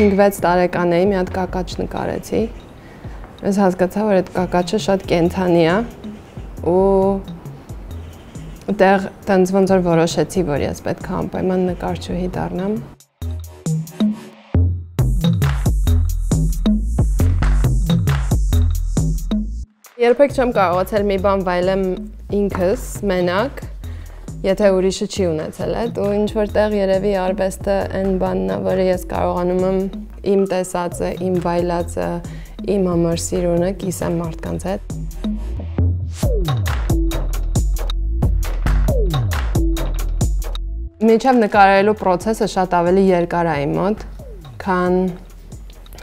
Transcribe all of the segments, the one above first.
5-6 տարեկան էի, մի հատ կակաչ նկարեցի։ Ես հասկացա, որ այդ կակաչը շատ կենթանի է ու դեռ տենց ոնց որ որոշեցի, որ ես պետք է անպայման նկարչուհի դառնամ։ Երբեք չեմ կարողացել մի բան վայելեմ ինքս, մենակ, եթե ուրիշը չի ունեցել այդ ու ինչ որտեղ երևի արվեստը այն բանն է, որը ես կարողանում եմ իմ տեսածը, իմ վայելածը, իմ համար սիրունը կիսեմ մարդկանց հետ։ Միջև նկարելու process-ը շատ ավելի երկար է իմ մոտ, քան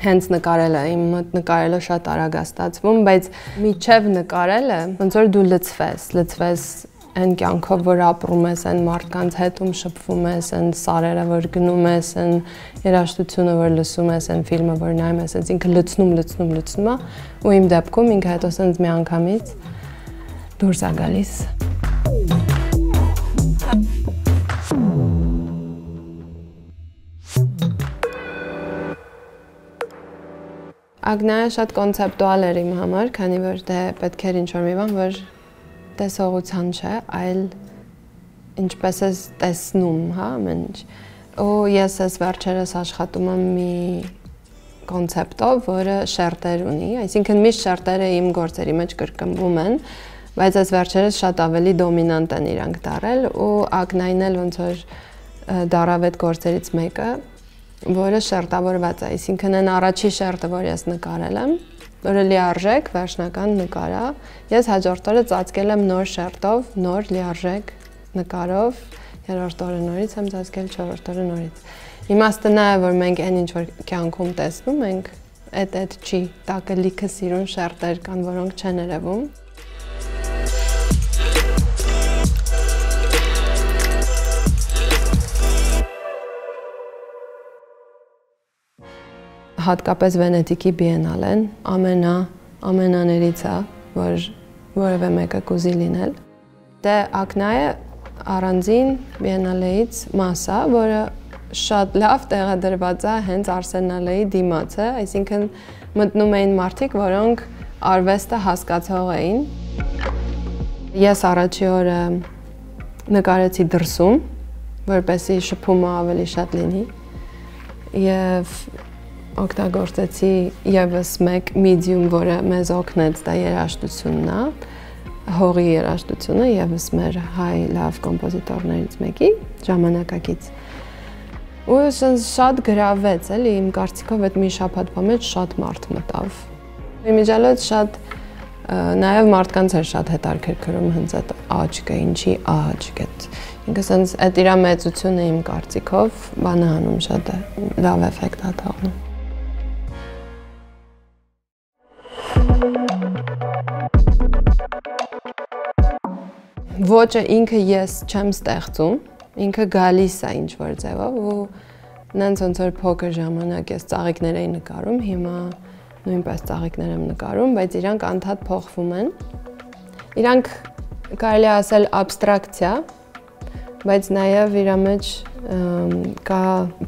հենց նկարելը, իմ մոտ նկարելը շատ արագ է ստացվում, բայց միջև նկարելը ոնց որ դու լծվես, լծվես այն կյանքով, որ ապրում ես, այն մարդկանց հետ ում շփվում ես, այն սարերը, որ գնում ես, այն երաժշտությունը, որ լսում ես, այն ֆիլմը, որ նայում ես, այնց ինքը լցնում, լցնում, լցնում է, ու իմ դեպքում ինքը հետո սենց մի անգամից դուրս է գալիս։ Ագնայը շատ կոնցեպտուալ էր իմ համար, քանի որ դե պետք էր ինչ-որ մի բան, որ տեսողության չէ, այլ ինչպես ես տեսնում, հա, ամեն ինչ։ Ու ես ես վերջերս աշխատում եմ մի կոնցեպտով, որը շերտեր ունի, այսինքն միշտ շերտերը իմ գործերի մեջ կրկնվում են, բայց այս վերջերս շատ ավելի դոմինանտ են իրանք դարել ու ակնային էլ ոնց որ դարավ այդ գործերից մեկը, որը շերտավորված է, այսինքն այն առաջի շերտը, որ ես նկարել եմ, որը լիարժեք վերջնական նկար է։ Ես հաջորդ օրը ծածկել եմ նոր շերտով, նոր լիարժեք նկարով, երրորդ օրը նորից եմ ծածկել, չորրորդ օրը նորից։ Իմաստը նա է, որ մենք այն ինչ որ կյանքում տեսնում ենք, այդ այդ չի, տակը լիքը սիրուն շերտեր կան, որոնք չեն երևում։ հատկապես Վենետիկի բիենալեն ամենա ամենաներից է, որ որևէ մեկը կուզի լինել։ Դե ակնայը առանձին բիենալեից մաս է, որը շատ լավ տեղադրված է հենց Արսենալեի դիմացը, այսինքն մտնում էին մարդիկ, որոնք արվեստը հասկացող էին։ Ես առաջի օրը նկարեցի դրսում, որպեսի շփումը ավելի շատ լինի։ Եվ օգտագործեցի եւս մեկ medium, որը մեզ օգնեց, դա երաժշտությունն է, հողի երաժշտությունը եւս մեր հայ լավ կոմպոզիտորներից մեկի ժամանակակից։ Ու շատ գրավեց, էլի իմ կարծիքով այդ մի շաբաթվա մեջ շատ մարդ մտավ։ Իմիջալոց շատ նաև մարդկանց էր շատ հետաքրքրում հենց այդ աչքը, ինչի աչք այդ։ Ինքը sense այդ իր մեծությունը իմ կարծիքով բանը անում շատ լավ էֆեկտ է թողնում։ ոչը ինքը ես չեմ ստեղծում, ինքը գալիս է ինչ որ ձևով ու նենց ոնց որ փոքր ժամանակ ես ծաղիկներ էի նկարում, հիմա նույնպես ծաղիկներ եմ նկարում, բայց իրանք անդադ փոխվում են։ Իրանք կարելի ասել абստրակցիա, բայց նաև իր մեջ կա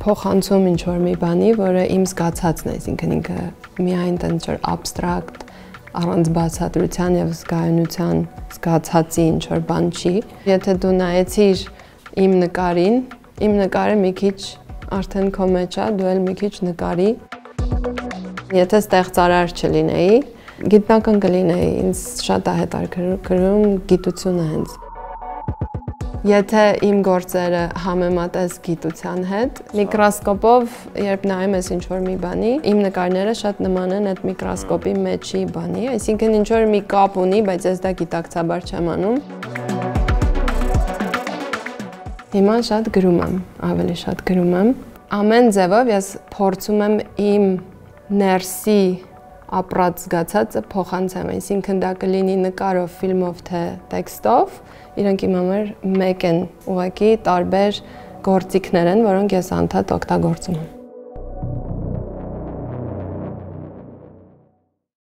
փոխանցում ինչ որ մի բանի, որը իմ զգացածն է, այսինքն ինքը միայն այնտեղ ինչ որ абստրակտ առանց բացատրության եւ զգայունության զգացածի ինչ որ բան չի։ Եթե դու նայեցիր իմ նկարին, իմ նկարը մի քիչ արդեն քո մեջ է, դու էլ մի քիչ նկարի։ Եթե ստեղծարար չլինեի, գիտնական կլինեի, ինձ շատ է հետաքրքրում գիտությունը հենց։ Եթե իմ գործերը համեմատես գիտության հետ, միկրոսկոպով, երբ նայում ես ինչ-որ մի բանի, իմ նկարները շատ նման են այդ միկրոսկոպի մեջի բանի, այսինքն ինչ-որ մի կապ ունի, բայց ես դա գիտակցաբար չեմ անում։ Հիմա շատ գրում եմ, ավելի շատ գրում եմ։ Ամեն ձևով ես փորձում եմ իմ ներսի ապրած զգացածը փոխանցեմ, այսինքն դա կլինի նկարով, ֆիլմով, թե տեքստով, իրանք իմ համար մեկ են, ուղղակի տարբեր գործիքներ են, որոնք ես անդադ օգտագործում եմ։